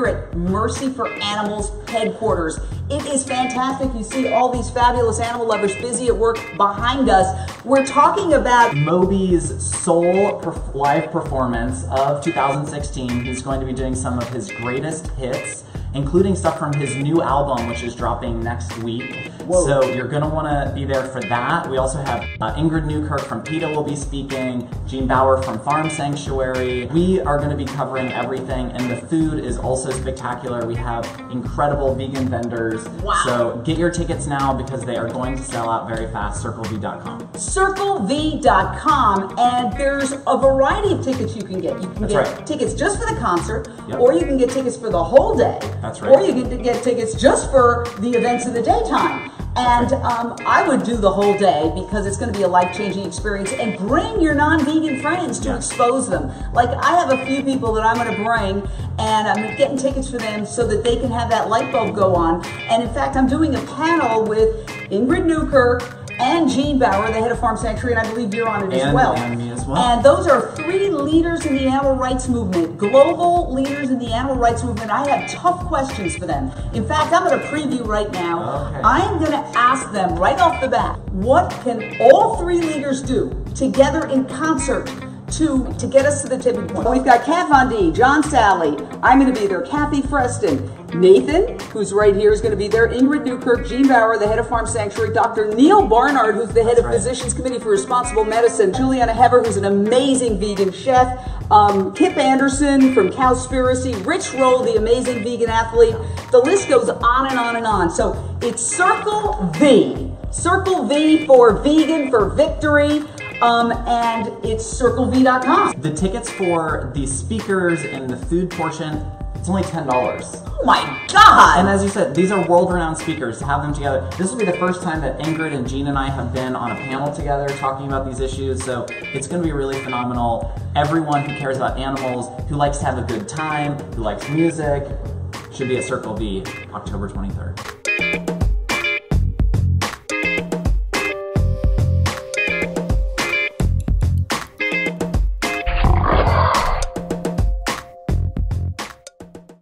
Mercy for Animals headquarters. It is fantastic. You see all these fabulous animal lovers busy at work behind us. We're talking about Moby's sole perf- live performance of 2016. He's going to be doing some of his greatest hits, including stuff from his new album, which is dropping next week. Whoa. So you're gonna wanna be there for that. We also have uh, Ingrid Newkirk from PETA will be speaking, Gene Baur from Farm Sanctuary. We are gonna be covering everything, and the food is also spectacular. We have incredible vegan vendors. Wow. So get your tickets now because they are going to sell out very fast. CircleV.com. circlev.com and there's a variety of tickets you can get. You can That's get right. tickets just for the concert, Yep. or you can get tickets for the whole day. That's right. Or you can get tickets just for the events of the daytime. And um, I would do the whole day because it's going to be a life changing experience. And bring your non vegan friends to Yeah. expose them. Like, I have a few people that I'm going to bring, and I'm getting tickets for them so that they can have that light bulb go on. And in fact, I'm doing a panel with Ingrid Newkirk and Gene Baur, the head of Farm Sanctuary, and I believe you're on it as And- well. and me as well. And those are three leaders in the animal rights movement, global leaders in the animal rights movement. I have tough questions for them. In fact, I'm going to preview right now. Okay. I am going to ask them right off the bat, what can all three leaders do together in concert to, to get us to the tipping point? We've got Kat Von D, John Salley. I'm going to be there. Kathy Freston. Nathan, who's right here, is going to be there. Ingrid Newkirk, Gene Baur, the head of Farm Sanctuary. Dr. Neal Barnard, who's the head of right. Physicians Committee for Responsible Medicine. Julieanna Hever, who's an amazing vegan chef. Um, Kip Anderson from Cowspiracy. Rich Roll, the amazing vegan athlete. The list goes on and on and on. So it's Circle V. Circle V for vegan for victory. Um, and it's circlev.com. The tickets for the speakers and the food portion, it's only ten dollars. Oh my God! And as you said, these are world-renowned speakers. To have them together, this will be the first time that Ingrid and Gene and I have been on a panel together talking about these issues. So it's going to be really phenomenal. Everyone who cares about animals, who likes to have a good time, who likes music, should be at Circle V, October 23rd.